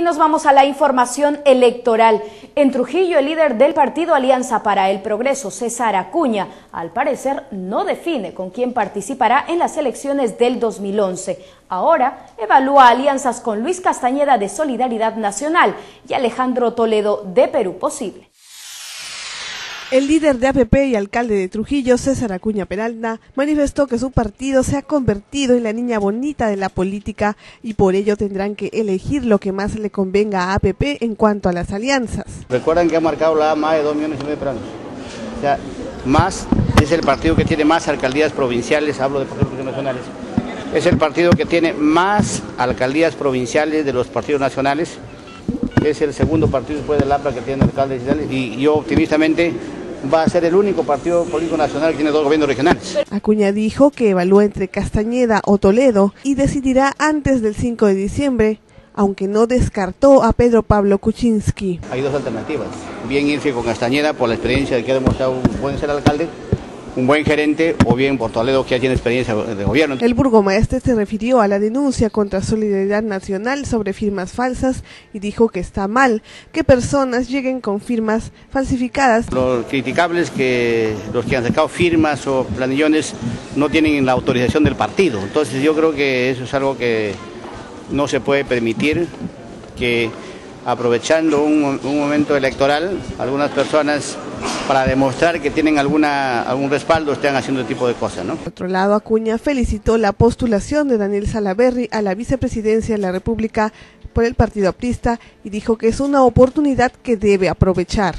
Y nos vamos a la información electoral. En Trujillo, el líder del partido Alianza para el Progreso, César Acuña, al parecer no define con quién participará en las elecciones del 2011. Ahora evalúa alianzas con Luis Castañeda de Solidaridad Nacional y Alejandro Toledo de Perú Posible. El líder de APP y alcalde de Trujillo, César Acuña Peralta, manifestó que su partido se ha convertido en la niña bonita de la política y por ello tendrán que elegir lo que más le convenga a APP en cuanto a las alianzas. Recuerdan que ha marcado la más de 2 millones y medio de peruanos. O sea, más es el partido que tiene más alcaldías provinciales, hablo de partidos nacionales. Es el partido que tiene más alcaldías provinciales de los partidos nacionales. Es el segundo partido después del APRA que tiene alcaldes y yo optimistamente va a ser el único partido político nacional que tiene dos gobiernos regionales. Acuña dijo que evalúa entre Castañeda o Toledo y decidirá antes del 5 de diciembre, aunque no descartó a Pedro Pablo Kuczynski. Hay dos alternativas, bien irse con Castañeda por la experiencia de que ha demostrado un buen ser alcalde, un buen gerente o bien por Toledo que ya tiene experiencia de gobierno. El burgomaestre se refirió a la denuncia contra Solidaridad Nacional sobre firmas falsas y dijo que está mal que personas lleguen con firmas falsificadas. Lo criticable es que los que han sacado firmas o planillones no tienen la autorización del partido. Entonces yo creo que eso es algo que no se puede permitir que aprovechando un, un momento electoral algunas personas para demostrar que tienen alguna, algún respaldo, estén haciendo este tipo de cosas. ¿no? Por otro lado, Acuña felicitó la postulación de Daniel Salaberry a la vicepresidencia de la República por el Partido Aprista y dijo que es una oportunidad que debe aprovechar.